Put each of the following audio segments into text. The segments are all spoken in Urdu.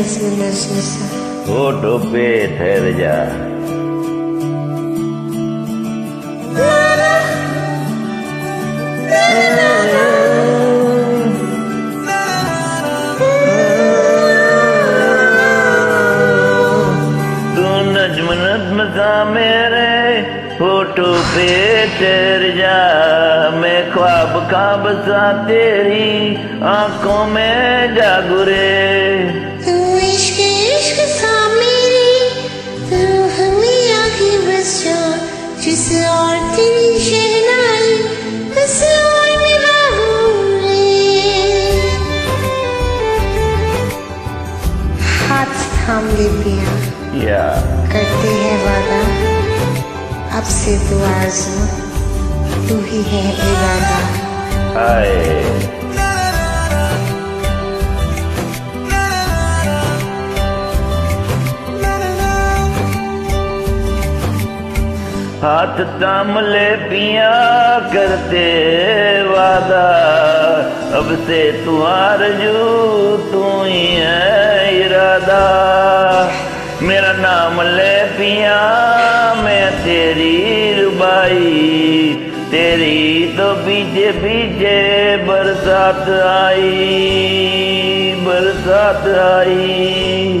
نظم پہ ٹھہر جا تو نجم نظم میرے ہوٹو پہ ٹھہر جا میں خواب خواب سا تیری آنکھوں میں جاگرے کرتے ہیں وعدہ اب سے تو آرزو تو ہی ہے ارادہ ہاتھ تام لے پیا کرتے وعدہ۔ اب سے تو آرجو تو ہی ہے ارادہ۔ میرا نام لے پیا میں تیری ربائی۔ تیری تو پیچھے پیچھے برسات آئی برسات آئی۔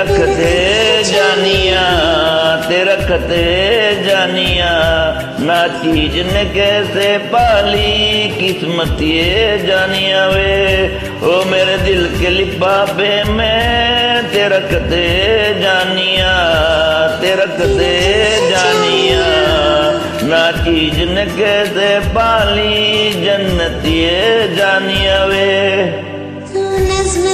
میں تیرا جانیا تیرا کتے جانیا چیز نے کیسے پالی قسمت یہ جانیا وے او میرے دل کے لفافے میں تیرا کتے جانیا تیرا کتے جانیا نہ چیز نے کیسے پالی جنت یہ جانیا وے تو نظم